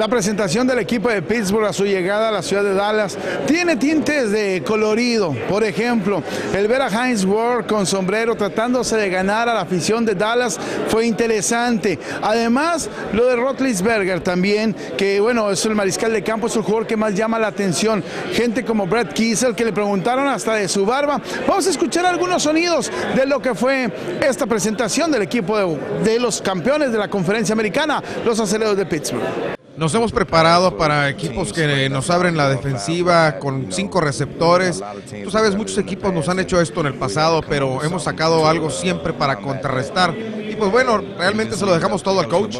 La presentación del equipo de Pittsburgh a su llegada a la ciudad de Dallas tiene tintes de colorido. Por ejemplo, el ver a Heinz Ward con sombrero tratándose de ganar a la afición de Dallas fue interesante. Además, lo de Rotlisberger también, que bueno, es el mariscal de campo, es el jugador que más llama la atención. Gente como Brad Kiesel, que le preguntaron hasta de su barba. Vamos a escuchar algunos sonidos de lo que fue esta presentación del equipo de, de los campeones de la conferencia americana, los aceleros de Pittsburgh. Nos hemos preparado para equipos que nos abren la defensiva con cinco receptores. Tú sabes, muchos equipos nos han hecho esto en el pasado, pero hemos sacado algo siempre para contrarrestar. Y pues bueno, realmente se lo dejamos todo al coach.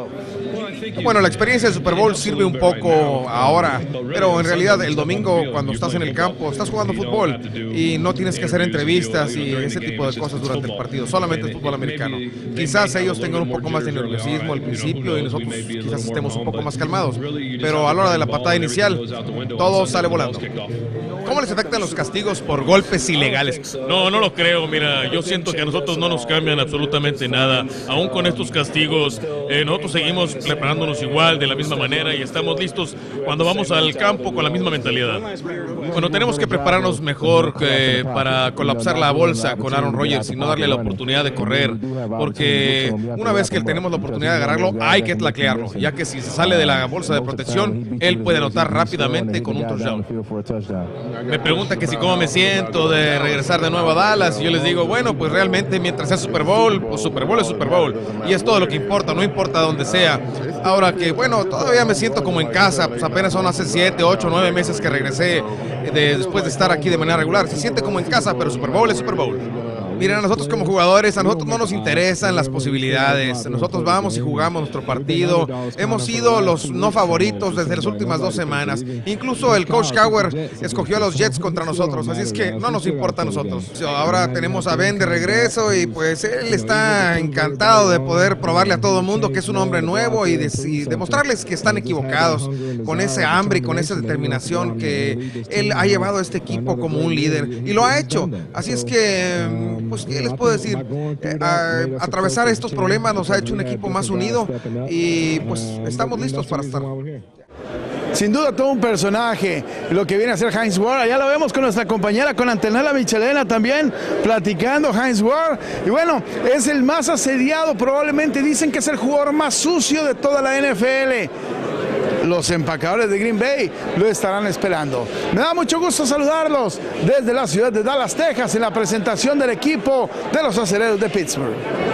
Bueno, la experiencia del Super Bowl sirve un poco ahora, pero en realidad el domingo cuando estás en el campo, estás jugando fútbol y no tienes que hacer entrevistas y ese tipo de cosas durante el partido, solamente el fútbol americano. Quizás ellos tengan un poco más de nerviosismo al principio y nosotros quizás estemos un poco más calmados, pero a la hora de la patada inicial todo sale volando. ¿Cómo les afectan los castigos por golpes ilegales? No, no lo creo. Mira, yo siento que a nosotros no nos cambian absolutamente nada. Aún con estos castigos, eh, nosotros seguimos preparándonos igual, de la misma manera, y estamos listos cuando vamos al campo con la misma mentalidad. Bueno, tenemos que prepararnos mejor que para colapsar la bolsa con Aaron Rodgers y no darle la oportunidad de correr, porque una vez que tenemos la oportunidad de agarrarlo, hay que tlaquearlo, ya que si se sale de la bolsa de protección, él puede anotar rápidamente con un touchdown me pregunta que si cómo me siento de regresar de nuevo a Dallas y yo les digo, bueno, pues realmente mientras sea Super Bowl, pues Super Bowl es Super Bowl y es todo lo que importa, no importa dónde sea. Ahora que, bueno, todavía me siento como en casa, pues apenas son hace 7, 8, 9 meses que regresé de, después de estar aquí de manera regular. Se siente como en casa, pero Super Bowl es Super Bowl. Miren, a nosotros como jugadores, a nosotros no nos interesan las posibilidades. Nosotros vamos y jugamos nuestro partido. Hemos sido los no favoritos desde las últimas dos semanas. Incluso el coach Cowher escogió a los Jets contra nosotros, así es que no nos importa a nosotros. Ahora tenemos a Ben de regreso y pues él está encantado de poder probarle a todo el mundo que es un hombre nuevo y, demostrarles que están equivocados con ese hambre y con esa determinación que él ha llevado a este equipo como un líder y lo ha hecho. Así es que pues, ¿qué les puedo decir? Eh, atravesar estos problemas nos ha hecho un equipo más unido y pues estamos listos para estar. Sin duda todo un personaje, lo que viene a ser Heinz Ward. Ya lo vemos con nuestra compañera, con Antonella Michelena también, platicando Heinz Ward. Y bueno, es el más asediado, probablemente dicen que es el jugador más sucio de toda la NFL los empacadores de Green Bay lo estarán esperando. Me da mucho gusto saludarlos desde la ciudad de Dallas, Texas, en la presentación del equipo de los acereros de Pittsburgh.